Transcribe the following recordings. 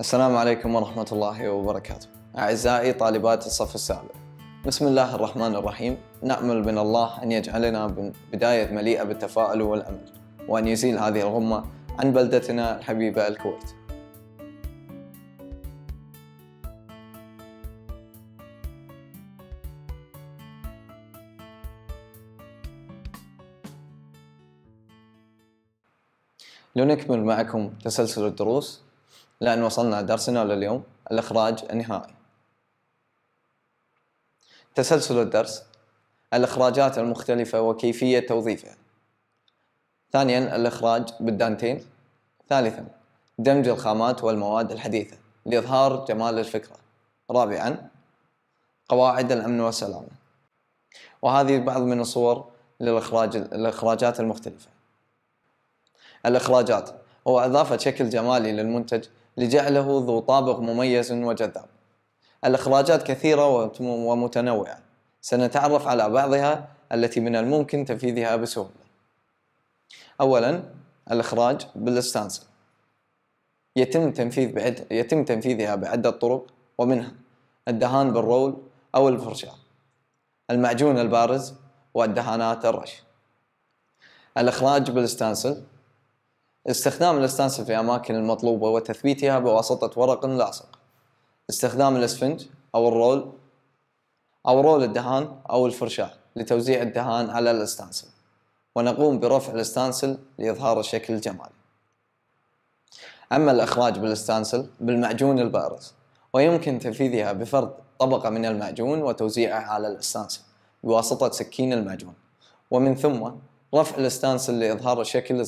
السلام عليكم ورحمة الله وبركاته. أعزائي طالبات الصف السابع بسم الله الرحمن الرحيم. نأمل من الله أن يجعلنا بداية مليئة بالتفاؤل والأمل وأن يزيل هذه الغمة عن بلدتنا الحبيبة الكويت. لنكمل معكم تسلسل الدروس لأن وصلنا درسنا لليوم الإخراج النهائي. تسلسل الدرس الإخراجات المختلفة وكيفية توظيفها. ثانيا الإخراج بالدانتين. ثالثا دمج الخامات والمواد الحديثة لإظهار جمال الفكرة. رابعا قواعد الأمن والسلامة وهذه بعض من الصور للإخراج الإخراجات المختلفة. الإخراجات هو إضافة شكل جمالي للمنتج لجعله ذو طابق مميز وجذاب. الإخراجات كثيرة ومتنوعة. سنتعرف على بعضها التي من الممكن تنفيذها بسهولة. أولا الإخراج بالستانسل. يتم تنفيذ بعد يتم تنفيذها بعدة طرق ومنها الدهان بالرول أو الفرشاة. المعجون البارز والدهانات الرش. الإخراج بال stencil استخدام ال stencil في أماكن المطلوبة وتثبيتها بواسطة ورق لاصق. استخدام الاسفنج أو ال roll أو roll الدهان أو الفرشاة لتوزيع الدهان على ال stencil ونقوم برفع ال stencil لإظهار الشكل الجمالي. أما الإخراج بال stencil بالمعجون البارز ويمكن تنفيذها بفرد طبقة من المعجون وتوزيعها على ال stencil بواسطة سكين المعجون. ومن ثم رفع ال stencil لإظهار الشكل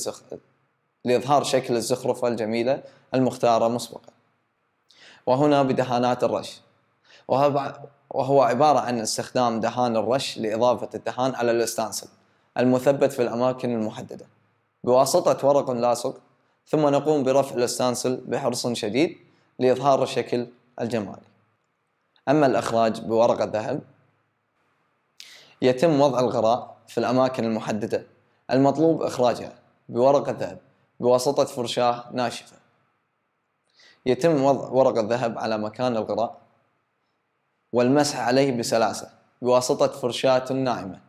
لإظهار شكل الزخرفة الجميلة المختارة مسبقا. وهنا بدهانات الرش. وهو عبارة عن استخدام دهان الرش لإضافة الدهان على ال stencil المثبت في الأماكن المحددة. بواسطة ورق لاصق ثم نقوم برفع الستانسل بحرص شديد لإظهار الشكل الجمالي. أما الإخراج بورق الذهب يتم وضع الغراء في الأماكن المحددة المطلوب إخراجها بورق الذهب بواسطة فرشاة ناشفة. يتم وضع ورق الذهب على مكان الغراء والمسح عليه بسلاسة بواسطة فرشاة ناعمة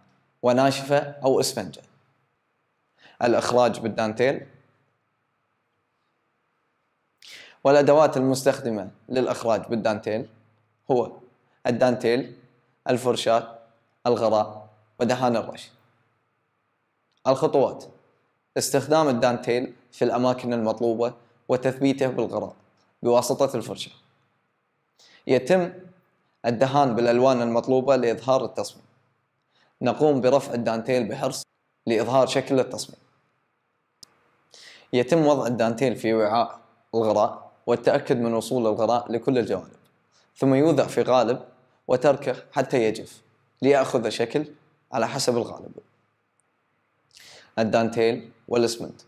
وناشفة أو إسفنجة. الإخراج بالدانتيل. والأدوات المستخدمة للإخراج بالدانتيل هو الدانتيل الفرشاة الغراء ودهان الرش. الخطوات. استخدام الدانتيل في الأماكن المطلوبة وتثبيته بالغراء بواسطة الفرشة يتم الدهان بالألوان المطلوبة لإظهار التصميم. نقوم برفع الدانتيل بحرص لإظهار شكل التصميم. يتم وضع الدانتيل في وعاء الغراء والتأكد من وصول الغراء لكل الجوانب ثم يوضع في غالب وتركه حتى يجف ليأخذ شكل على حسب الغالب. الدانتيل والاسمنت.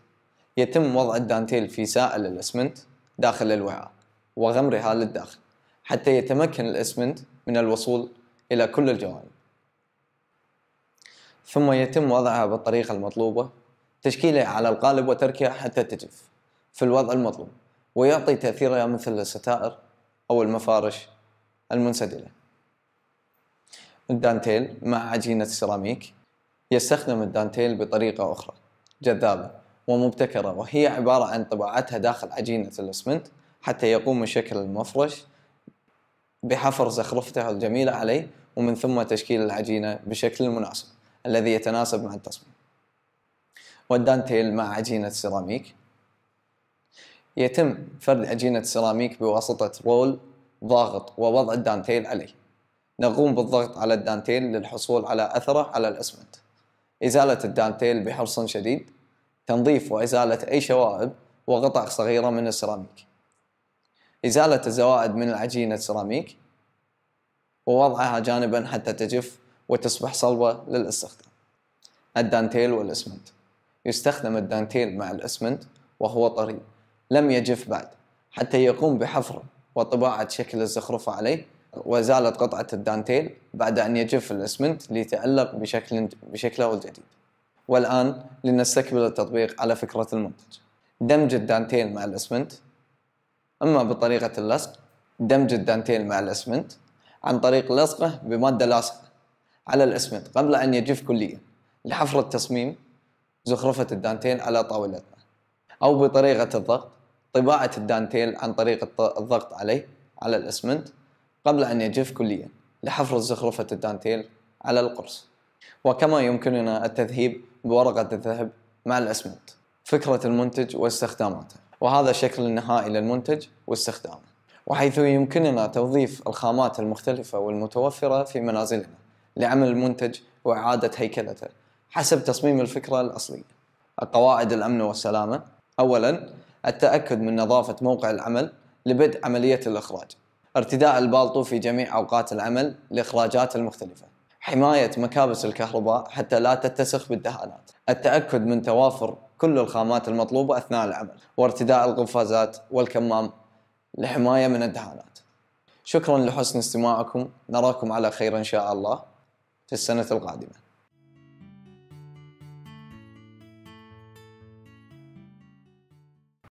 يتم وضع الدانتيل في سائل الاسمنت داخل الوعاء وغمرها للداخل حتى يتمكن الاسمنت من الوصول إلى كل الجوانب. ثم يتم وضعها بالطريقة المطلوبة تشكيلها على القالب وتركها حتى تجف في الوضع المطلوب ويعطي تأثيرها مثل الستائر أو المفارش المنسدلة. الدانتيل مع عجينة السيراميك يستخدم الدانتيل بطريقة أخرى. جذابة ومبتكرة وهي عبارة عن طباعتها داخل عجينة الأسمنت حتى يقوم الشكل المفرش بحفر زخرفته الجميلة عليه ومن ثم تشكيل العجينة بشكل المناسب الذي يتناسب مع التصميم. والدانتيل مع عجينة سيراميك. يتم فرد عجينة السيراميك بواسطة roll ضاغط ووضع الدانتيل عليه. نقوم بالضغط على الدانتيل للحصول على أثره على الأسمنت. إزالة الدانتيل بحرص شديد تنظيف وإزالة أي شوائب وقطع صغيرة من السيراميك. إزالة الزوائد من العجينة السيراميك ووضعها جانبا حتى تجف وتصبح صلبة للاستخدام. الدانتيل والإسمنت. يستخدم الدانتيل مع الإسمنت وهو طري. لم يجف بعد حتى يقوم بحفره وطباعة شكل الزخرفة عليه وإزالة قطعة الدانتيل بعد أن يجف الإسمنت ليتألق بشكل بشكله الجديد. والآن لنستكمل التطبيق على فكرة المنتج. دمج الدانتيل مع الإسمنت. إما بطريقة اللصق دمج الدانتيل مع الأسمنت عن طريق لصقه بمادة لاصقة على الأسمنت قبل أن يجف كليا لحفر التصميم زخرفة الدانتيل على طاولتنا. أو بطريقة الضغط طباعة الدانتيل عن طريق الضغط عليه على الأسمنت قبل أن يجف كليا لحفر زخرفة الدانتيل على القرص. وكما يمكننا التذهيب بورقة الذهب مع الأسمنت فكرة المنتج واستخداماته وهذا الشكل النهائي للمنتج واستخدامه وحيث يمكننا توظيف الخامات المختلفة والمتوفرة في منازلنا لعمل المنتج وإعادة هيكلته حسب تصميم الفكرة الأصلية. القواعد الأمن والسلامة. أولا التأكد من نظافة موقع العمل لبدء عملية الإخراج. ارتداء البالطو في جميع أوقات العمل لإخراجات المختلفة. حماية مكابس الكهرباء حتى لا تتسخ بالدهانات. التأكد من توافر كل الخامات المطلوبة أثناء العمل وارتداء القفازات والكمام لحماية من الدهانات. شكرا لحسن استماعكم. نراكم على خير إن شاء الله في السنة القادمة.